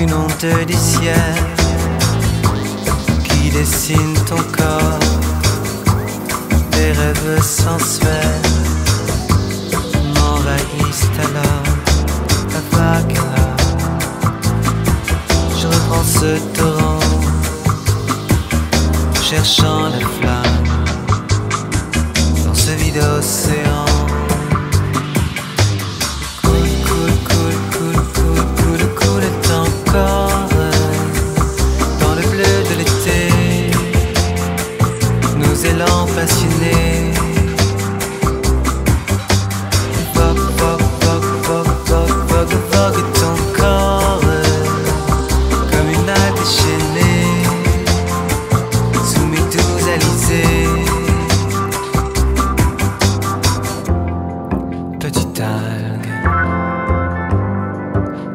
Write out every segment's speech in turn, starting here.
une onde du ciel qui dessine ton corps, des rêves sensuels m'envahissent alors la vague. Je reprends ce torrent, cherchant la flamme dans ce vide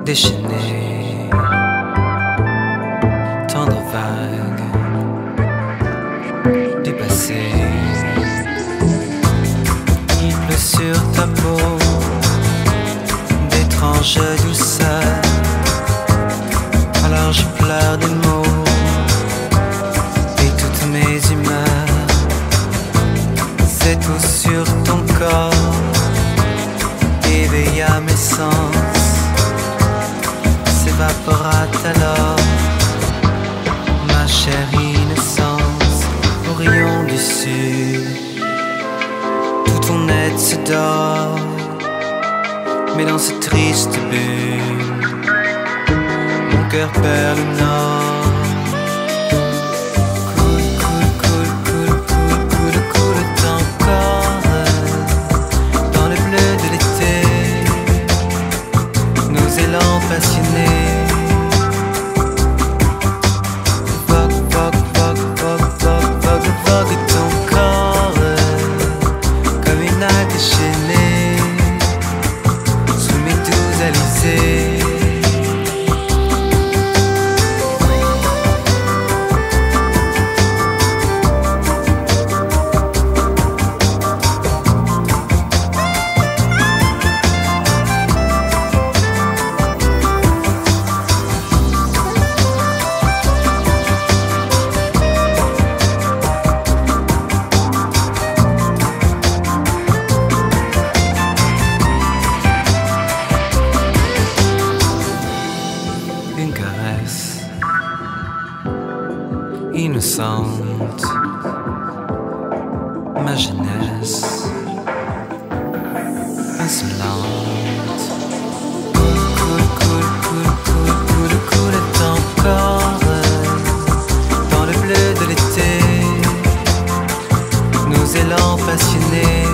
déchaînée, tendre vague Mots et toutes mes humeurs. C'est tout sur ton corps, éveilla mes sens, s'évapora alors ma chère innocence rayon du sud. Tout ton être se dort, mais dans ce triste mon cœur. Une caresse innocente, ma jeunesse insolente. Coule, coule, coule, coule, coule, coule, ton corps dans le bleu de l'été, nos élans passionnés.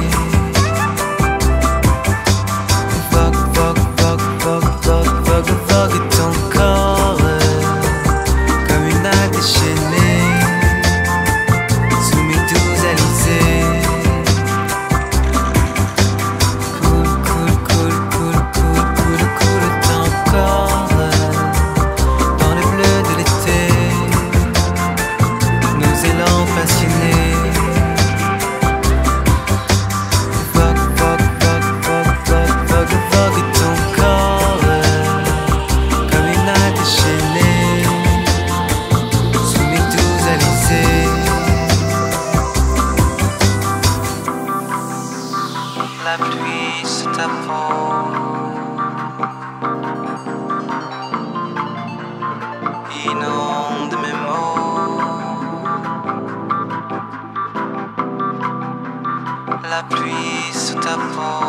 la pluie sur ta peau. Inonde mes mots. La pluie sur ta peau.